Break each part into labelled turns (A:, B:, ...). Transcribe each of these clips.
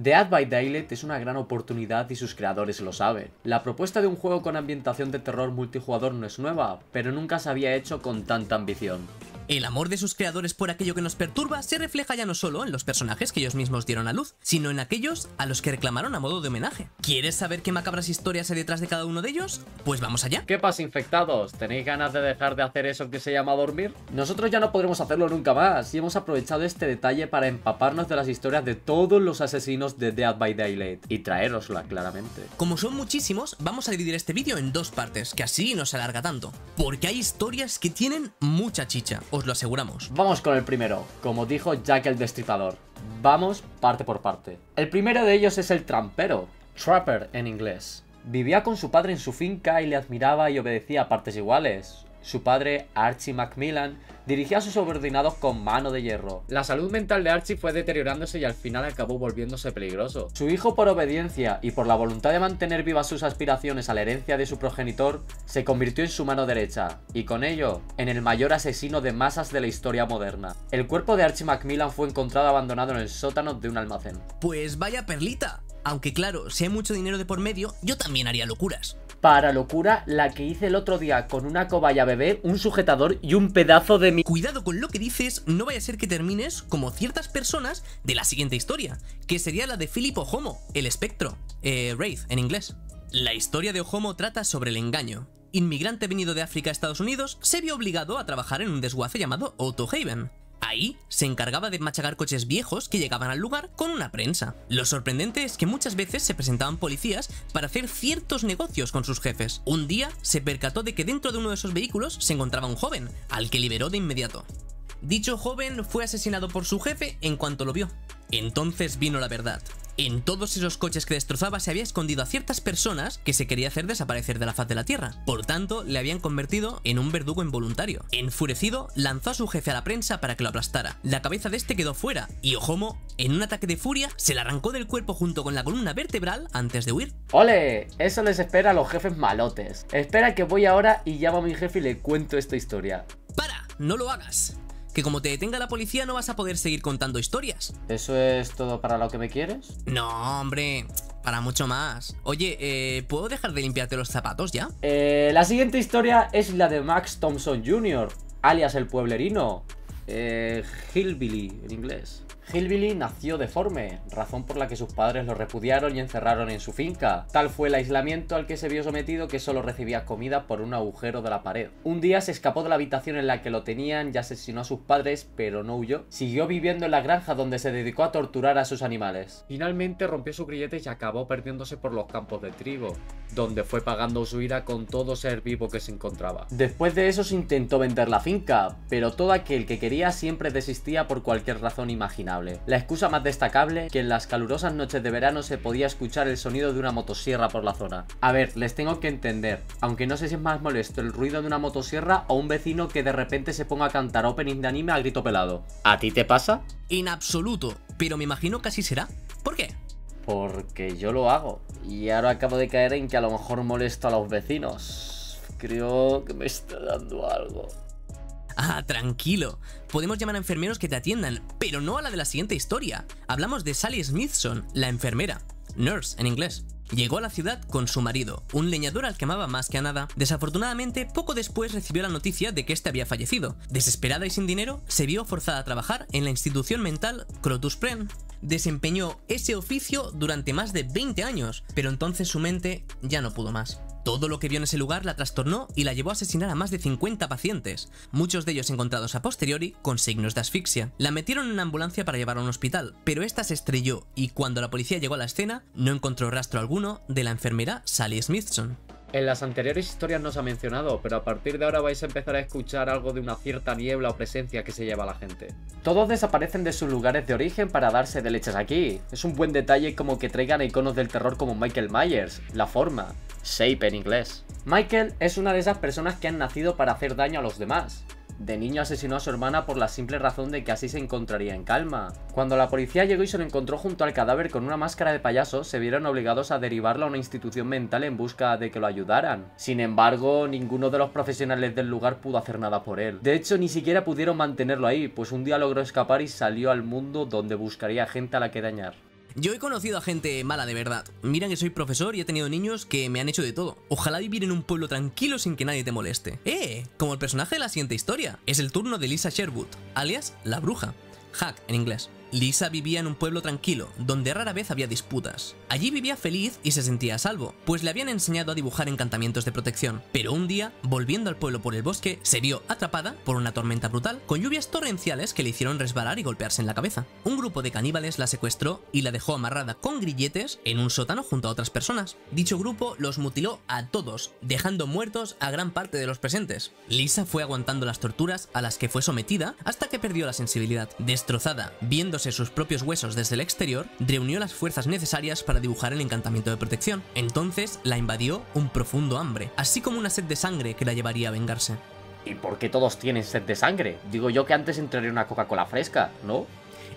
A: Dead by Daylight es una gran oportunidad y sus creadores lo saben. La propuesta de un juego con ambientación de terror multijugador no es nueva, pero nunca se había hecho con tanta ambición.
B: El amor de sus creadores por aquello que nos perturba se refleja ya no solo en los personajes que ellos mismos dieron a luz, sino en aquellos a los que reclamaron a modo de homenaje. ¿Quieres saber qué macabras historias hay detrás de cada uno de ellos? Pues vamos allá.
A: ¿Qué pasa, infectados? ¿Tenéis ganas de dejar de hacer eso que se llama dormir? Nosotros ya no podremos hacerlo nunca más, y hemos aprovechado este detalle para empaparnos de las historias de todos los asesinos de Dead by Daylight, y traerosla claramente.
B: Como son muchísimos, vamos a dividir este vídeo en dos partes, que así no se alarga tanto. Porque hay historias que tienen mucha chicha os lo aseguramos.
A: Vamos con el primero, como dijo Jack el Destripador. Vamos parte por parte. El primero de ellos es el trampero, Trapper en inglés. Vivía con su padre en su finca y le admiraba y obedecía a partes iguales. Su padre, Archie Macmillan, dirigía a sus subordinados con mano de hierro. La salud mental de Archie fue deteriorándose y al final acabó volviéndose peligroso. Su hijo, por obediencia y por la voluntad de mantener vivas sus aspiraciones a la herencia de su progenitor, se convirtió en su mano derecha, y con ello, en el mayor asesino de masas de la historia moderna. El cuerpo de Archie Macmillan fue encontrado abandonado en el sótano de un almacén.
B: Pues vaya perlita. Aunque claro, si hay mucho dinero de por medio, yo también haría locuras
A: para locura la que hice el otro día con una cobaya bebé, un sujetador y un pedazo de mi...
B: Cuidado con lo que dices, no vaya a ser que termines como ciertas personas de la siguiente historia, que sería la de Philip Ohomo, el espectro, eh, Wraith en inglés. La historia de Ohomo trata sobre el engaño. Inmigrante venido de África a Estados Unidos, se vio obligado a trabajar en un desguace llamado Auto Haven, Ahí se encargaba de machacar coches viejos que llegaban al lugar con una prensa. Lo sorprendente es que muchas veces se presentaban policías para hacer ciertos negocios con sus jefes. Un día se percató de que dentro de uno de esos vehículos se encontraba un joven, al que liberó de inmediato. Dicho joven fue asesinado por su jefe en cuanto lo vio. Entonces vino la verdad. En todos esos coches que destrozaba se había escondido a ciertas personas que se quería hacer desaparecer de la faz de la Tierra. Por tanto, le habían convertido en un verdugo involuntario. Enfurecido, lanzó a su jefe a la prensa para que lo aplastara. La cabeza de este quedó fuera y Ojomo, en un ataque de furia, se la arrancó del cuerpo junto con la columna vertebral antes de huir.
A: ¡Ole! Eso les espera a los jefes malotes. Espera que voy ahora y llamo a mi jefe y le cuento esta historia.
B: ¡Para! ¡No lo hagas! Que como te detenga la policía no vas a poder seguir contando historias.
A: ¿Eso es todo para lo que me quieres?
B: No, hombre, para mucho más. Oye, eh, ¿puedo dejar de limpiarte los zapatos ya?
A: Eh, la siguiente historia es la de Max Thompson Jr., alias el pueblerino. Eh, Hillbilly en inglés. Hillbilly nació deforme, razón por la que sus padres lo repudiaron y encerraron en su finca. Tal fue el aislamiento al que se vio sometido que solo recibía comida por un agujero de la pared. Un día se escapó de la habitación en la que lo tenían y asesinó a sus padres, pero no huyó. Siguió viviendo en la granja donde se dedicó a torturar a sus animales. Finalmente rompió su grillete y acabó perdiéndose por los campos de trigo, donde fue pagando su ira con todo ser vivo que se encontraba. Después de eso se intentó vender la finca, pero todo aquel que quería siempre desistía por cualquier razón imaginable. La excusa más destacable, que en las calurosas noches de verano se podía escuchar el sonido de una motosierra por la zona. A ver, les tengo que entender, aunque no sé si es más molesto el ruido de una motosierra o un vecino que de repente se ponga a cantar opening de anime a grito pelado. ¿A ti te pasa?
B: En absoluto, pero me imagino que así será.
A: Porque yo lo hago. Y ahora acabo de caer en que a lo mejor molesto a los vecinos. Creo que me está dando algo.
B: Ah, tranquilo. Podemos llamar a enfermeros que te atiendan, pero no a la de la siguiente historia. Hablamos de Sally Smithson, la enfermera. Nurse en inglés. Llegó a la ciudad con su marido, un leñador al que amaba más que a nada. Desafortunadamente, poco después recibió la noticia de que este había fallecido. Desesperada y sin dinero, se vio forzada a trabajar en la institución mental Crotus Pren. Desempeñó ese oficio durante más de 20 años, pero entonces su mente ya no pudo más. Todo lo que vio en ese lugar la trastornó y la llevó a asesinar a más de 50 pacientes, muchos de ellos encontrados a posteriori con signos de asfixia. La metieron en una ambulancia para llevar a un hospital, pero esta se estrelló y cuando la policía llegó a la escena no encontró rastro alguno de la enfermera Sally Smithson.
A: En las anteriores historias no se ha mencionado, pero a partir de ahora vais a empezar a escuchar algo de una cierta niebla o presencia que se lleva a la gente. Todos desaparecen de sus lugares de origen para darse de leches aquí. Es un buen detalle como que traigan iconos del terror como Michael Myers, la forma, Shape en inglés. Michael es una de esas personas que han nacido para hacer daño a los demás. De niño asesinó a su hermana por la simple razón de que así se encontraría en calma. Cuando la policía llegó y se lo encontró junto al cadáver con una máscara de payaso, se vieron obligados a derivarlo a una institución mental en busca de que lo ayudaran. Sin embargo, ninguno de los profesionales del lugar pudo hacer nada por él. De hecho, ni siquiera pudieron mantenerlo ahí, pues un día logró escapar y salió al mundo donde buscaría gente a la que dañar.
B: Yo he conocido a gente mala de verdad. Mira que soy profesor y he tenido niños que me han hecho de todo. Ojalá vivir en un pueblo tranquilo sin que nadie te moleste. ¡Eh! Como el personaje de la siguiente historia. Es el turno de Lisa Sherwood, alias la bruja. Hack en inglés. Lisa vivía en un pueblo tranquilo, donde rara vez había disputas. Allí vivía feliz y se sentía a salvo, pues le habían enseñado a dibujar encantamientos de protección. Pero un día, volviendo al pueblo por el bosque, se vio atrapada por una tormenta brutal, con lluvias torrenciales que le hicieron resbalar y golpearse en la cabeza. Un grupo de caníbales la secuestró y la dejó amarrada con grilletes en un sótano junto a otras personas. Dicho grupo los mutiló a todos, dejando muertos a gran parte de los presentes. Lisa fue aguantando las torturas a las que fue sometida hasta que perdió la sensibilidad. Destrozada, viendo sus propios huesos desde el exterior, reunió las fuerzas necesarias para dibujar el encantamiento de protección. Entonces la invadió un profundo hambre, así como una sed de sangre que la llevaría a vengarse.
A: ¿Y por qué todos tienen sed de sangre? Digo yo que antes entraría una Coca-Cola fresca, ¿no?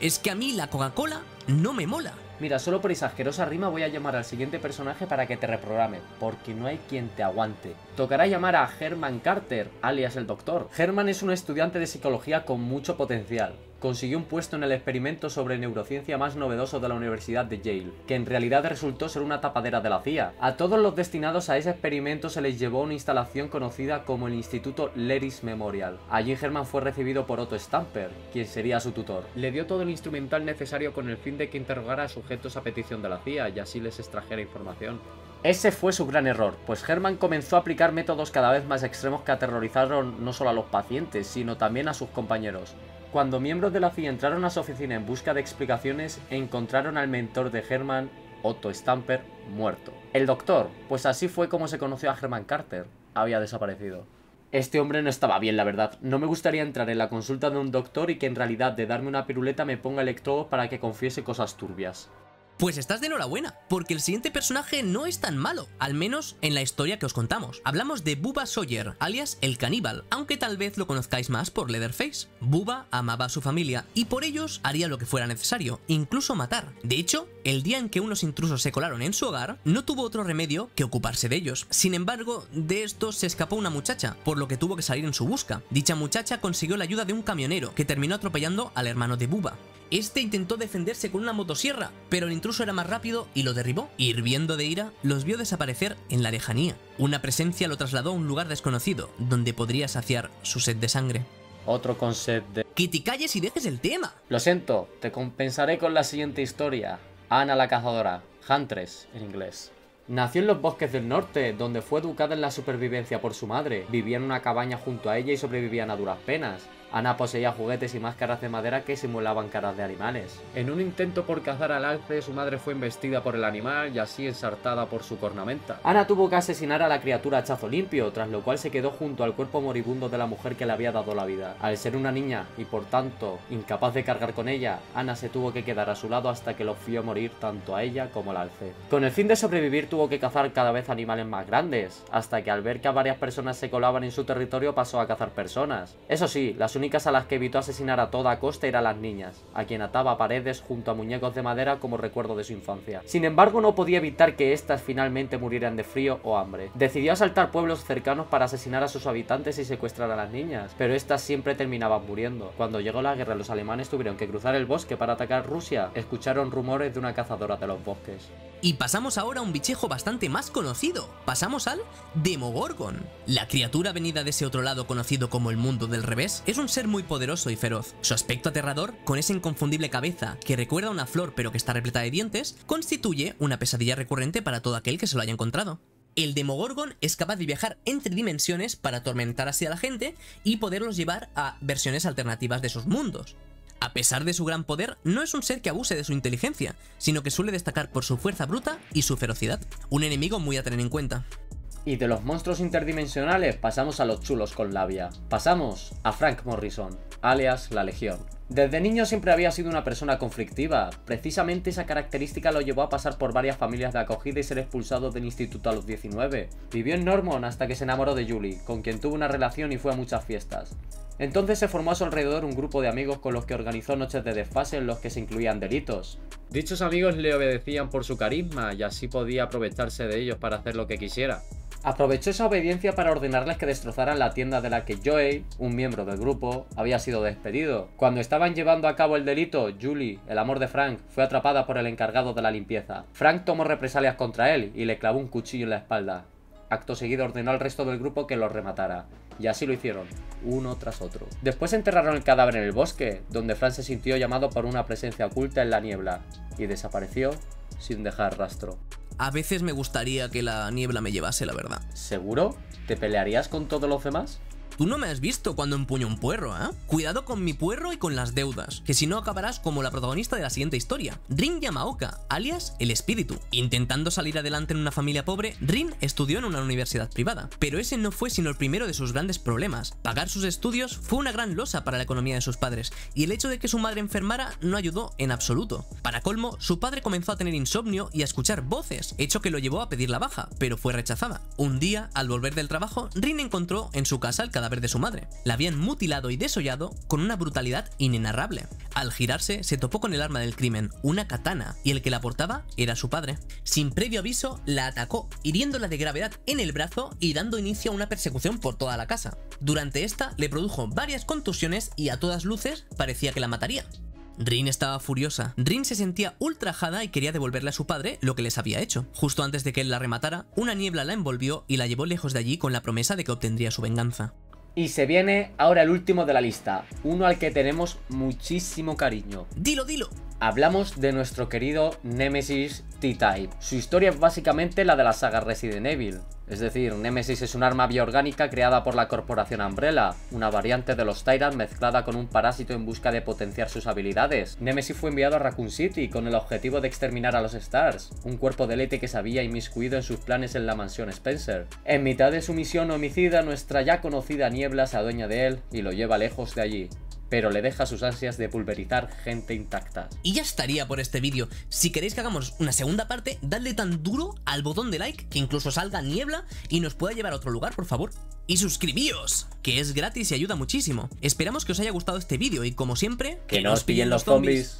B: Es que a mí la Coca-Cola no me mola.
A: Mira, solo por esa asquerosa rima voy a llamar al siguiente personaje para que te reprograme, porque no hay quien te aguante. Tocará llamar a Herman Carter, alias el Doctor. Herman es un estudiante de psicología con mucho potencial. Consiguió un puesto en el experimento sobre neurociencia más novedoso de la Universidad de Yale, que en realidad resultó ser una tapadera de la CIA. A todos los destinados a ese experimento se les llevó una instalación conocida como el Instituto Leris Memorial. Allí Herman fue recibido por Otto Stamper, quien sería su tutor. Le dio todo el instrumental necesario con el fin de que interrogara a sujetos a petición de la CIA y así les extrajera información. Ese fue su gran error, pues Herman comenzó a aplicar métodos cada vez más extremos que aterrorizaron no solo a los pacientes, sino también a sus compañeros. Cuando miembros de la CIA entraron a su oficina en busca de explicaciones, encontraron al mentor de Herman, Otto Stamper, muerto. El doctor, pues así fue como se conoció a Herman Carter, había desaparecido. Este hombre no estaba bien, la verdad. No me gustaría entrar en la consulta de un doctor y que en realidad de darme una piruleta me ponga electrodos para que confiese cosas turbias.
B: Pues estás de enhorabuena, porque el siguiente personaje no es tan malo, al menos en la historia que os contamos. Hablamos de Bubba Sawyer, alias el caníbal, aunque tal vez lo conozcáis más por Leatherface. Bubba amaba a su familia y por ellos haría lo que fuera necesario, incluso matar. De hecho, el día en que unos intrusos se colaron en su hogar, no tuvo otro remedio que ocuparse de ellos. Sin embargo, de estos se escapó una muchacha, por lo que tuvo que salir en su busca. Dicha muchacha consiguió la ayuda de un camionero, que terminó atropellando al hermano de Bubba. Este intentó defenderse con una motosierra, pero el intruso era más rápido y lo derribó. Hirviendo de ira, los vio desaparecer en la lejanía. Una presencia lo trasladó a un lugar desconocido, donde podría saciar su sed de sangre.
A: Otro con sed de...
B: ¡Que te calles y dejes el tema!
A: Lo siento, te compensaré con la siguiente historia. Ana la cazadora, Huntress en inglés. Nació en los bosques del norte, donde fue educada en la supervivencia por su madre. Vivía en una cabaña junto a ella y sobrevivían a duras penas. Ana poseía juguetes y máscaras de madera que simulaban caras de animales. En un intento por cazar al alce, su madre fue embestida por el animal y así ensartada por su cornamenta. Ana tuvo que asesinar a la criatura a chazo limpio, tras lo cual se quedó junto al cuerpo moribundo de la mujer que le había dado la vida. Al ser una niña y por tanto incapaz de cargar con ella, Ana se tuvo que quedar a su lado hasta que lo vio morir tanto a ella como al alce. Con el fin de sobrevivir tuvo que cazar cada vez animales más grandes, hasta que al ver que a varias personas se colaban en su territorio pasó a cazar personas. Eso sí, las únicas a las que evitó asesinar a toda costa eran las niñas, a quien ataba paredes junto a muñecos de madera como recuerdo de su infancia. Sin embargo, no podía evitar que éstas finalmente murieran de frío o hambre. Decidió asaltar pueblos cercanos para asesinar a sus habitantes y secuestrar a las niñas, pero éstas siempre terminaban muriendo. Cuando llegó la guerra, los alemanes tuvieron que cruzar el bosque para atacar Rusia. Escucharon rumores de una cazadora de los bosques.
B: Y pasamos ahora a un bichejo bastante más conocido. Pasamos al Demogorgon. La criatura venida de ese otro lado conocido como el mundo del revés es un ser muy poderoso y feroz. Su aspecto aterrador, con esa inconfundible cabeza que recuerda a una flor pero que está repleta de dientes, constituye una pesadilla recurrente para todo aquel que se lo haya encontrado. El Demogorgon es capaz de viajar entre dimensiones para atormentar así a la gente y poderlos llevar a versiones alternativas de sus mundos. A pesar de su gran poder, no es un ser que abuse de su inteligencia, sino que suele destacar por su fuerza bruta y su ferocidad. Un enemigo muy a tener en cuenta.
A: Y de los monstruos interdimensionales pasamos a los chulos con labia. Pasamos a Frank Morrison, alias la Legión. Desde niño siempre había sido una persona conflictiva. Precisamente esa característica lo llevó a pasar por varias familias de acogida y ser expulsado del instituto a los 19. Vivió en Normon hasta que se enamoró de Julie, con quien tuvo una relación y fue a muchas fiestas. Entonces se formó a su alrededor un grupo de amigos con los que organizó noches de desfase en los que se incluían delitos. Dichos amigos le obedecían por su carisma y así podía aprovecharse de ellos para hacer lo que quisiera. Aprovechó esa obediencia para ordenarles que destrozaran la tienda de la que Joey, un miembro del grupo, había sido despedido. Cuando estaban llevando a cabo el delito, Julie, el amor de Frank, fue atrapada por el encargado de la limpieza. Frank tomó represalias contra él y le clavó un cuchillo en la espalda. Acto seguido ordenó al resto del grupo que lo rematara. Y así lo hicieron, uno tras otro. Después enterraron el cadáver en el bosque, donde Frank se sintió llamado por una presencia oculta en la niebla, y desapareció sin dejar rastro.
B: A veces me gustaría que la niebla me llevase, la verdad.
A: ¿Seguro? ¿Te pelearías con todos los demás?
B: Tú no me has visto cuando empuño un puerro, ¿eh? Cuidado con mi puerro y con las deudas, que si no acabarás como la protagonista de la siguiente historia, Rin Yamaoka, alias el espíritu. Intentando salir adelante en una familia pobre, Rin estudió en una universidad privada, pero ese no fue sino el primero de sus grandes problemas. Pagar sus estudios fue una gran losa para la economía de sus padres, y el hecho de que su madre enfermara no ayudó en absoluto. Para colmo, su padre comenzó a tener insomnio y a escuchar voces, hecho que lo llevó a pedir la baja, pero fue rechazada. Un día, al volver del trabajo, Rin encontró en su casa el cadáver de su madre. La habían mutilado y desollado con una brutalidad inenarrable. Al girarse, se topó con el arma del crimen, una katana, y el que la portaba era su padre. Sin previo aviso, la atacó, hiriéndola de gravedad en el brazo y dando inicio a una persecución por toda la casa. Durante esta, le produjo varias contusiones y a todas luces parecía que la mataría. Rin estaba furiosa. Rin se sentía ultrajada y quería devolverle a su padre lo que les había hecho. Justo antes de que él la rematara, una niebla la envolvió y la llevó lejos de allí con la promesa de que obtendría su venganza.
A: Y se viene ahora el último de la lista, uno al que tenemos muchísimo cariño.
B: Dilo, dilo.
A: Hablamos de nuestro querido Nemesis T-Type. Su historia es básicamente la de la saga Resident Evil. Es decir, Nemesis es un arma bioorgánica creada por la corporación Umbrella, una variante de los Tyrant mezclada con un parásito en busca de potenciar sus habilidades. Nemesis fue enviado a Raccoon City con el objetivo de exterminar a los Stars, un cuerpo de que se había inmiscuido en sus planes en la mansión Spencer. En mitad de su misión homicida, nuestra ya conocida Niebla se adueña de él y lo lleva lejos de allí pero le deja sus ansias de pulverizar gente intacta.
B: Y ya estaría por este vídeo. Si queréis que hagamos una segunda parte, dadle tan duro al botón de like que incluso salga niebla y nos pueda llevar a otro lugar, por favor. Y suscribíos, que es gratis y ayuda muchísimo. Esperamos que os haya gustado este vídeo y como siempre...
A: Que, no os pillen los zombies.